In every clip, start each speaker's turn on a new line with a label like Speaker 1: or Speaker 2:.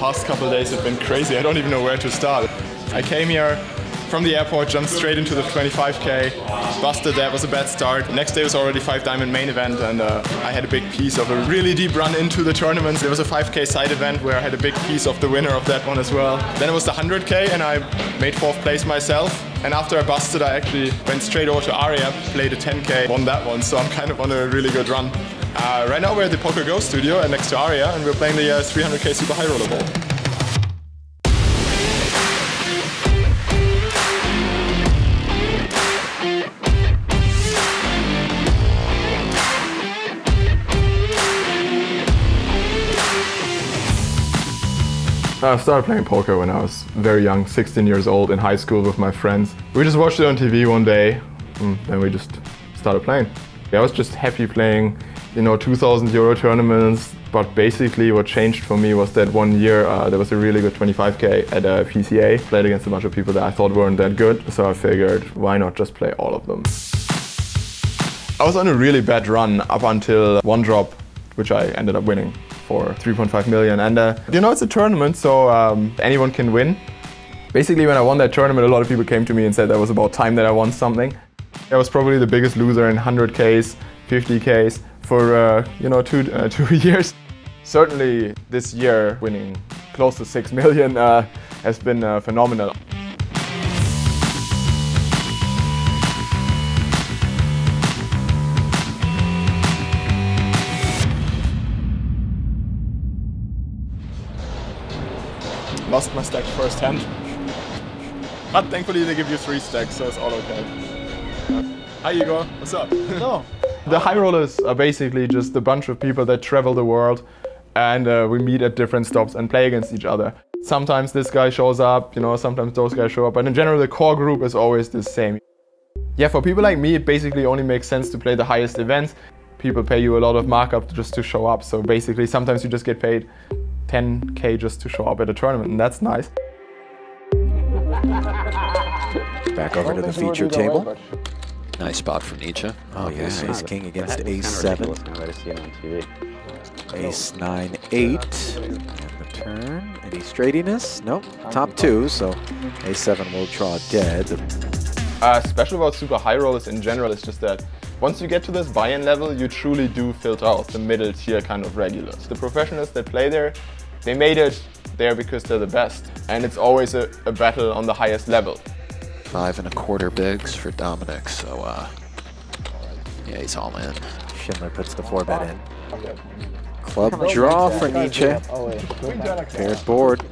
Speaker 1: Past couple days have been crazy. I don't even know where to start. I came here from the airport, jumped straight into the 25k, busted that, was a bad start. Next day was already 5 diamond main event and uh, I had a big piece of a really deep run into the tournaments. There was a 5k side event where I had a big piece of the winner of that one as well. Then it was the 100k and I made fourth place myself. And after I busted, I actually went straight over to Aria, played a 10k, won that one, so I'm kind of on a really good run. Uh, right now we're at the PokerGO studio and next to Aria and we're playing the uh, 300k Super High Roller Bowl. I started playing poker when I was very young, 16 years old, in high school with my friends. We just watched it on TV one day, and then we just started playing. I was just happy playing, you know, 2,000 euro tournaments, but basically what changed for me was that one year uh, there was a really good 25k at a PCA. Played against a bunch of people that I thought weren't that good, so I figured why not just play all of them. I was on a really bad run up until one drop, which I ended up winning for 3.5 million. And uh, you know, it's a tournament, so um, anyone can win. Basically, when I won that tournament, a lot of people came to me and said that was about time that I won something. I was probably the biggest loser in 100Ks, 50Ks for, uh, you know, two, uh, two years. Certainly this year, winning close to 6 million uh, has been uh, phenomenal. lost my stack first hand. But thankfully they give you three stacks, so it's all okay. Hi Igor, what's up?
Speaker 2: No.
Speaker 1: the high rollers are basically just a bunch of people that travel the world and uh, we meet at different stops and play against each other. Sometimes this guy shows up, you know, sometimes those guys show up, but in general the core group is always the same. Yeah, for people like me, it basically only makes sense to play the highest events. People pay you a lot of markup just to show up, so basically sometimes you just get paid 10k just to show up at a tournament, and that's nice.
Speaker 3: Back over to the feature table.
Speaker 4: Nice spot for Nitsche.
Speaker 3: Oh yeah, ace king against ace seven. Ace nine eight. And the turn. Any straightiness? Nope. Top two, so ace seven will draw dead.
Speaker 1: Uh, special about super high rollers in general is just that once you get to this buy-in level, you truly do filter out the middle tier kind of regulars. The professionals that play there, they made it there because they're the best. And it's always a, a battle on the highest level.
Speaker 4: Five and a quarter bigs for Dominik, so uh, yeah, he's all in.
Speaker 3: Schindler puts the four bet in. Club draw for Nitsche. Paired board.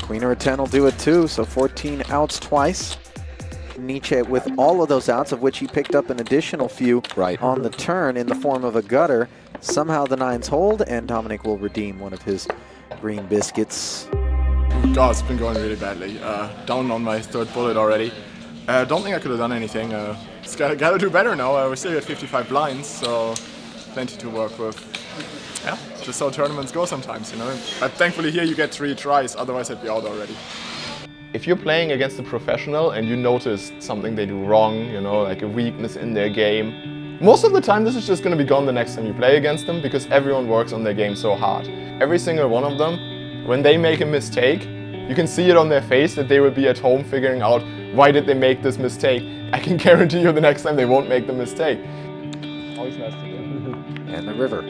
Speaker 3: Queen or a 10 will do it too, so 14 outs twice. Nitsche with all of those outs, of which he picked up an additional few
Speaker 4: right.
Speaker 3: on the turn in the form of a gutter. Somehow the nines hold, and Dominik will redeem one of his green biscuits.
Speaker 1: God, it's been going really badly. Uh, down on my third bullet already. I uh, don't think I could have done anything. Uh, just gotta, gotta do better now. Uh, we're still at 55 blinds, so plenty to work with. Yeah, just how tournaments go sometimes, you know. But thankfully here you get three tries, otherwise I'd be out already. If you're playing against a professional and you notice something they do wrong, you know, like a weakness in their game, most of the time this is just going to be gone the next time you play against them because everyone works on their game so hard. Every single one of them, when they make a mistake, you can see it on their face that they will be at home figuring out why did they make this mistake. I can guarantee you the next time they won't make the mistake.
Speaker 3: Always nice to do. And the river.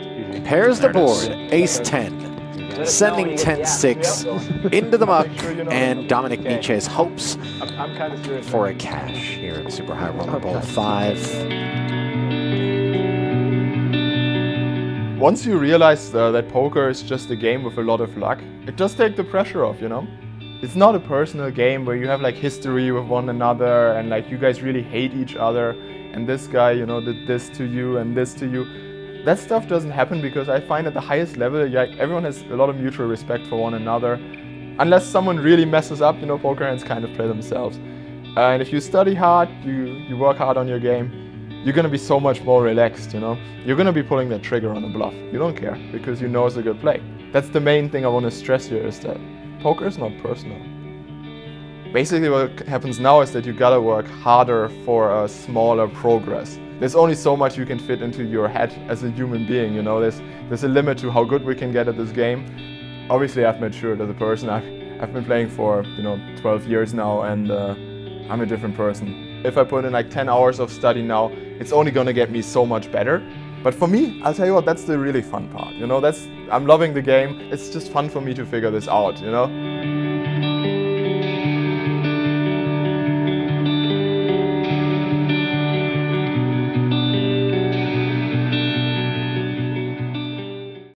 Speaker 3: Pairs the board, ace 10 sending 10-6 into the muck, and Dominik Nitsche's hopes for a cash here in Super High Roller Bowl 5.
Speaker 1: Once you realize uh, that poker is just a game with a lot of luck, it does take the pressure off, you know? It's not a personal game where you have like history with one another and like you guys really hate each other and this guy, you know, did this to you and this to you that stuff doesn't happen because I find at the highest level, like everyone has a lot of mutual respect for one another. Unless someone really messes up, you know, poker hands kind of play themselves. Uh, and if you study hard, you, you work hard on your game, you're gonna be so much more relaxed, you know? You're gonna be pulling that trigger on a bluff. You don't care because you know it's a good play. That's the main thing I wanna stress here is that poker is not personal. Basically what happens now is that you gotta work harder for a smaller progress there's only so much you can fit into your head as a human being, you know, there's, there's a limit to how good we can get at this game. obviously I've matured as a person. I've, I've been playing for, you know, 12 years now and uh, I'm a different person. If I put in like 10 hours of study now, it's only gonna get me so much better. But for me, I'll tell you what, that's the really fun part. You know, that's I'm loving the game. It's just fun for me to figure this out, you know?